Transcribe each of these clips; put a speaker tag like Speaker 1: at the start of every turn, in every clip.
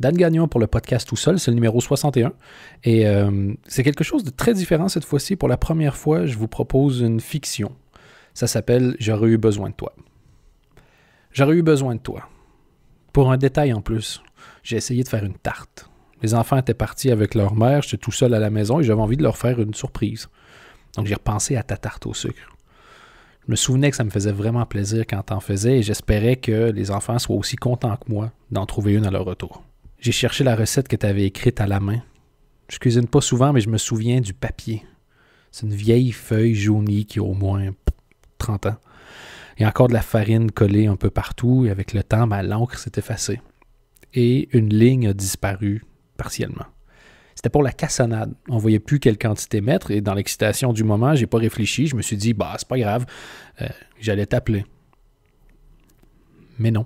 Speaker 1: Dan Gagnon pour le podcast Tout seul, c'est le numéro 61. Et euh, c'est quelque chose de très différent cette fois-ci. Pour la première fois, je vous propose une fiction. Ça s'appelle J'aurais eu besoin de toi. J'aurais eu besoin de toi. Pour un détail en plus, j'ai essayé de faire une tarte. Les enfants étaient partis avec leur mère, j'étais tout seul à la maison et j'avais envie de leur faire une surprise. Donc j'ai repensé à ta tarte au sucre. Je me souvenais que ça me faisait vraiment plaisir quand t'en faisais et j'espérais que les enfants soient aussi contents que moi d'en trouver une à leur retour. J'ai cherché la recette que tu avais écrite à la main. Je cuisine pas souvent, mais je me souviens du papier. C'est une vieille feuille jaunie qui a au moins 30 ans. Il y a encore de la farine collée un peu partout et avec le temps, ma l'encre s'est effacée. Et une ligne a disparu partiellement. C'était pour la cassonade. On voyait plus quelle quantité mettre et dans l'excitation du moment, j'ai pas réfléchi. Je me suis dit, bah, c'est pas grave, euh, j'allais t'appeler. Mais non.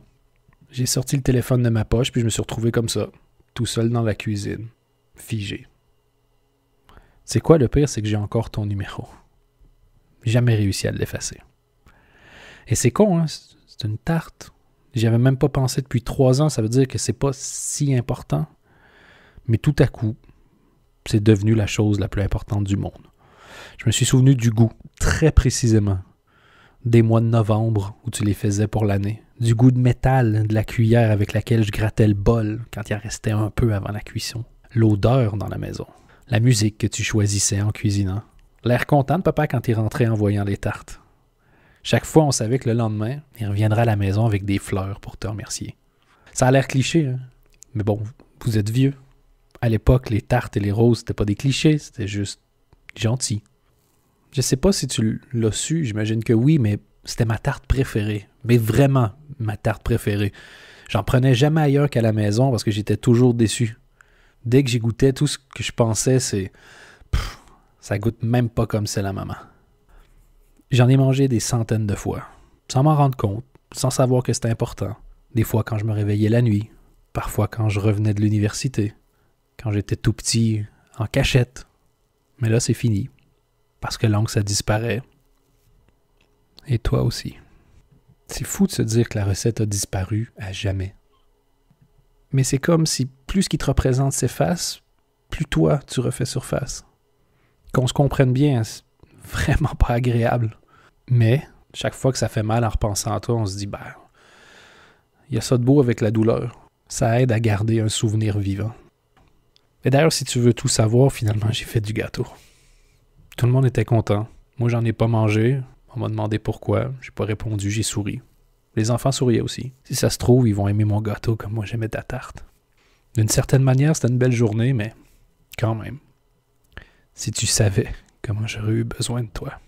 Speaker 1: J'ai sorti le téléphone de ma poche puis je me suis retrouvé comme ça, tout seul dans la cuisine, figé. C'est quoi le pire, c'est que j'ai encore ton numéro. Jamais réussi à l'effacer. Et c'est con, hein? C'est une tarte. J'y avais même pas pensé depuis trois ans, ça veut dire que c'est pas si important. Mais tout à coup, c'est devenu la chose la plus importante du monde. Je me suis souvenu du goût, très précisément, des mois de novembre où tu les faisais pour l'année, du goût de métal de la cuillère avec laquelle je grattais le bol quand il en restait un peu avant la cuisson, l'odeur dans la maison, la musique que tu choisissais en cuisinant, l'air content de papa quand il rentrait en voyant les tartes. Chaque fois, on savait que le lendemain, il reviendra à la maison avec des fleurs pour te remercier. Ça a l'air cliché, hein? mais bon, vous êtes vieux, à l'époque, les tartes et les roses, c'était pas des clichés, c'était juste gentil. Je sais pas si tu l'as su, j'imagine que oui, mais c'était ma tarte préférée. Mais vraiment ma tarte préférée. J'en prenais jamais ailleurs qu'à la maison parce que j'étais toujours déçu. Dès que j'y goûtais, tout ce que je pensais, c'est. ça goûte même pas comme c'est la maman. J'en ai mangé des centaines de fois, sans m'en rendre compte, sans savoir que c'était important. Des fois quand je me réveillais la nuit, parfois quand je revenais de l'université, quand j'étais tout petit en cachette. Mais là, c'est fini. Parce que l'oncle, ça disparaît. Et toi aussi. C'est fou de se dire que la recette a disparu à jamais. Mais c'est comme si plus ce qui te représente s'efface, plus toi, tu refais surface. Qu'on se comprenne bien, c'est vraiment pas agréable. Mais chaque fois que ça fait mal en repensant à toi, on se dit, ben, il y a ça de beau avec la douleur. Ça aide à garder un souvenir vivant. Et d'ailleurs, si tu veux tout savoir, finalement, j'ai fait du gâteau. Tout le monde était content. Moi, j'en ai pas mangé. On m'a demandé pourquoi. J'ai pas répondu, j'ai souri. Les enfants souriaient aussi. Si ça se trouve, ils vont aimer mon gâteau comme moi j'aimais ta tarte. D'une certaine manière, c'était une belle journée, mais quand même. Si tu savais comment j'aurais eu besoin de toi.